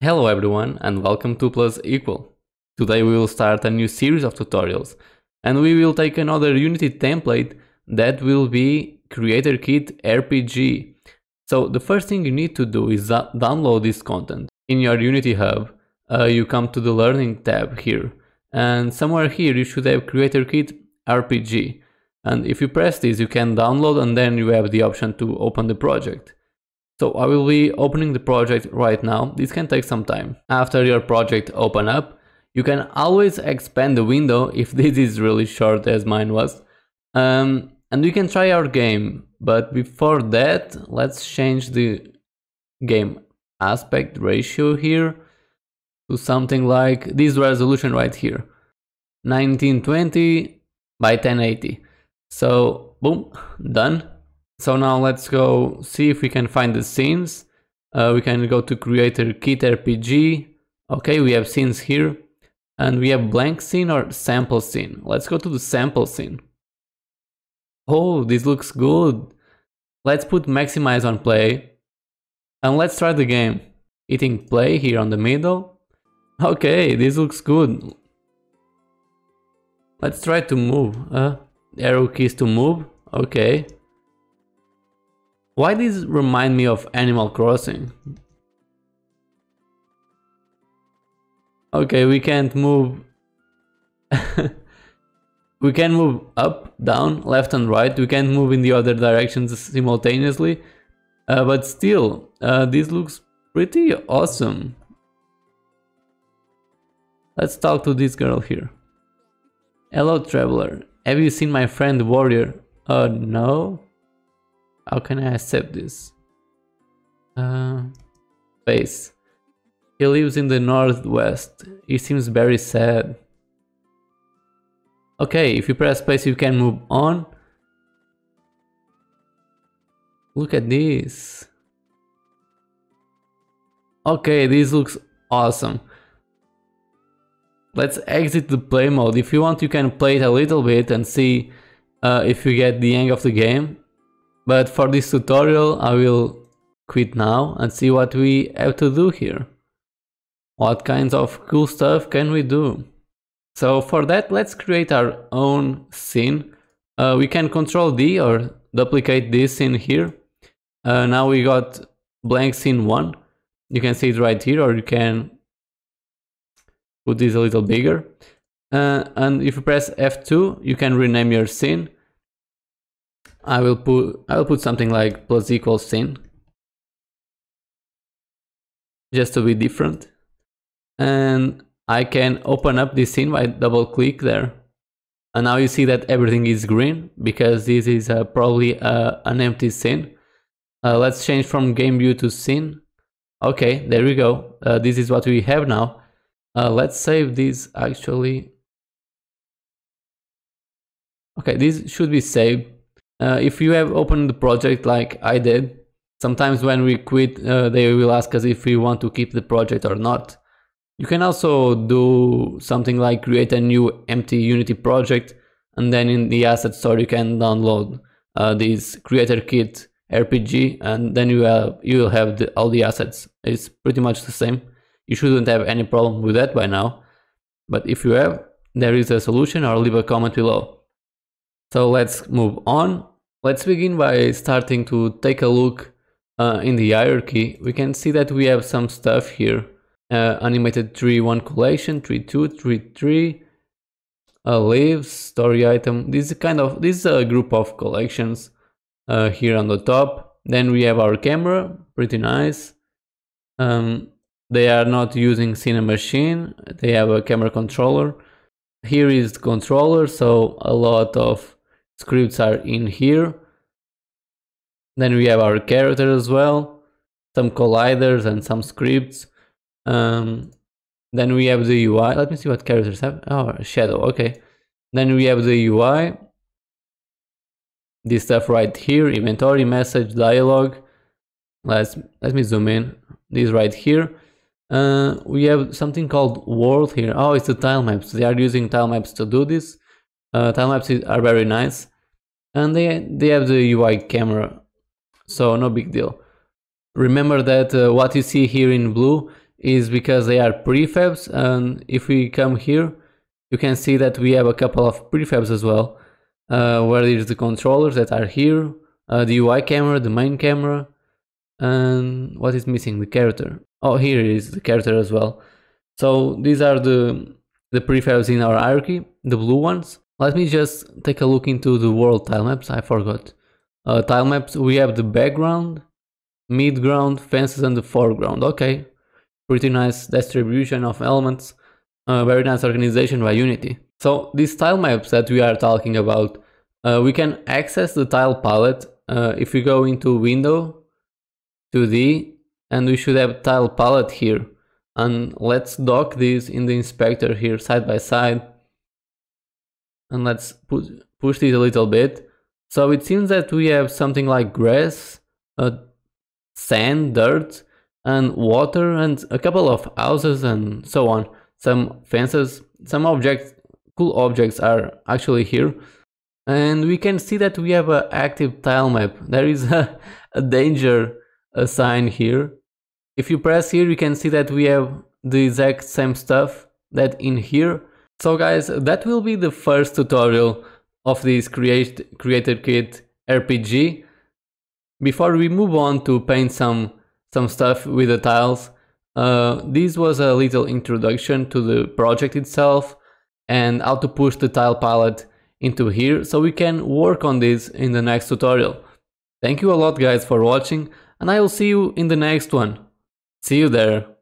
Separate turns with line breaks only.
Hello everyone and welcome to Plus Equal. Today we will start a new series of tutorials and we will take another Unity template that will be Creator Kit RPG. So the first thing you need to do is download this content. In your Unity Hub, uh, you come to the Learning tab here and somewhere here you should have Creator Kit RPG. And if you press this, you can download and then you have the option to open the project. So I will be opening the project right now. This can take some time. After your project open up, you can always expand the window if this is really short as mine was. Um, and you can try our game. But before that, let's change the game aspect ratio here to something like this resolution right here. 1920 by 1080. So boom, done. So now let's go see if we can find the scenes. Uh, we can go to creator kit RPG. Okay, we have scenes here. And we have blank scene or sample scene. Let's go to the sample scene. Oh, this looks good. Let's put maximize on play. And let's try the game. Hitting play here on the middle. Okay, this looks good. Let's try to move. Uh, arrow keys to move. Okay. Why does this remind me of Animal Crossing? Okay, we can't move. we can move up, down, left and right. We can't move in the other directions simultaneously. Uh, but still, uh, this looks pretty awesome. Let's talk to this girl here. Hello, traveler. Have you seen my friend Warrior? Uh, no. How can I accept this? Uh, face. He lives in the northwest. He seems very sad. Okay, if you press space you can move on. Look at this. Okay, this looks awesome. Let's exit the play mode. If you want you can play it a little bit and see uh, if you get the hang of the game. But for this tutorial, I will quit now and see what we have to do here. What kinds of cool stuff can we do? So for that, let's create our own scene. Uh, we can control D or duplicate this scene here. Uh, now we got blank scene 1. You can see it right here or you can put this a little bigger. Uh, and if you press F2, you can rename your scene. I will put I will put something like plus equals scene just to be different. And I can open up this scene by double click there. And now you see that everything is green because this is uh, probably uh, an empty scene. Uh, let's change from game view to scene. Okay there we go. Uh, this is what we have now. Uh, let's save this actually. Okay this should be saved uh, if you have opened the project like I did, sometimes when we quit, uh, they will ask us if we want to keep the project or not. You can also do something like create a new empty Unity project and then in the asset store you can download uh, this creator kit RPG and then you have you will have the, all the assets. It's pretty much the same. You shouldn't have any problem with that by now. But if you have, there is a solution or leave a comment below. So let's move on. Let's begin by starting to take a look uh, in the hierarchy. We can see that we have some stuff here. Uh, animated tree 1 collection, tree 2, tree 3, uh, leaves, story item. This is kind of, this is a group of collections uh, here on the top. Then we have our camera, pretty nice. Um, they are not using Cinemachine; they have a camera controller. Here is the controller, so a lot of scripts are in here. Then we have our character as well, some colliders and some scripts. Um, then we have the UI. Let me see what characters have. Oh, shadow. Okay. Then we have the UI. This stuff right here, inventory, message, dialogue. Let's let me zoom in. This right here. Uh, we have something called world here. Oh, it's the tile maps. They are using tile maps to do this. Uh, time lapses are very nice, and they they have the UI camera, so no big deal. Remember that uh, what you see here in blue is because they are prefabs and if we come here you can see that we have a couple of prefabs as well uh, where there's the controllers that are here uh, the UI camera, the main camera and what is missing? The character. Oh here is the character as well. So these are the, the prefabs in our hierarchy, the blue ones. Let me just take a look into the world tile maps, I forgot. Uh, tile maps, we have the background, midground, fences and the foreground. Okay, pretty nice distribution of elements, uh, very nice organization by Unity. So these tile maps that we are talking about, uh, we can access the tile palette uh, if we go into window, 2D, and we should have tile palette here. And let's dock these in the inspector here side by side. And let's push, push this a little bit. So it seems that we have something like grass, uh, sand, dirt, and water, and a couple of houses and so on. Some fences, some objects, cool objects are actually here. And we can see that we have an active tile map. There is a, a danger a sign here. If you press here, you can see that we have the exact same stuff that in here. So guys, that will be the first tutorial of this create, Creator Kit RPG. Before we move on to paint some, some stuff with the tiles, uh, this was a little introduction to the project itself and how to push the tile palette into here so we can work on this in the next tutorial. Thank you a lot guys for watching and I will see you in the next one. See you there.